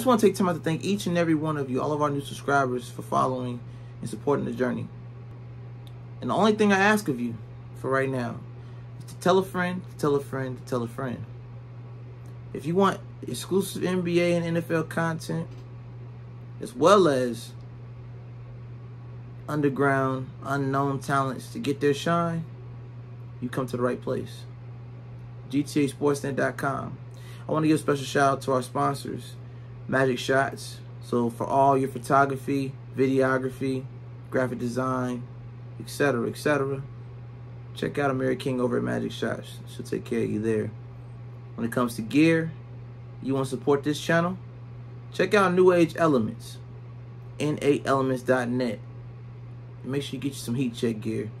just want to take time out to thank each and every one of you, all of our new subscribers, for following and supporting the journey. And the only thing I ask of you for right now is to tell a friend, to tell a friend, to tell a friend. If you want exclusive NBA and NFL content, as well as underground, unknown talents to get their shine, you come to the right place. GTASportsnet.com. I want to give a special shout out to our sponsors, Magic Shots. So for all your photography, videography, graphic design, etc., etc., check out Amiri King over at Magic Shots. She'll take care of you there. When it comes to gear, you want to support this channel? Check out New Age Elements, naelements.net. Make sure you get you some heat check gear.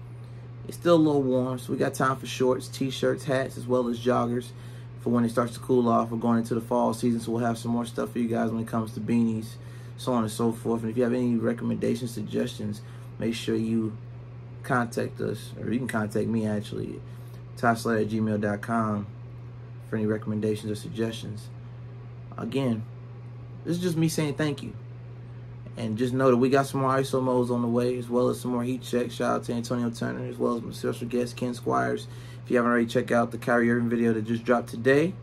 It's still a little warm, so we got time for shorts, t-shirts, hats, as well as joggers for when it starts to cool off. We're going into the fall season, so we'll have some more stuff for you guys when it comes to beanies, so on and so forth. And if you have any recommendations, suggestions, make sure you contact us, or you can contact me actually, toslayer at gmail.com for any recommendations or suggestions. Again, this is just me saying thank you. And just know that we got some more ISO modes on the way, as well as some more heat checks. Shout out to Antonio Turner, as well as my special guest, Ken Squires. If you haven't already, check out the Kyrie Irving video that just dropped today,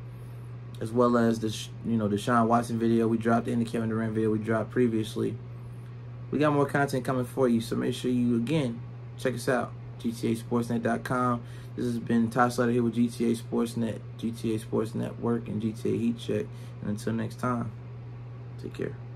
as well as the you know the Sean Watson video we dropped and the Kevin Durant video we dropped previously. We got more content coming for you, so make sure you again check us out. GTASportsnet.com. This has been Ty Slater here with GTA Sportsnet, GTA Sports Network, and GTA Heat Check. And until next time, take care.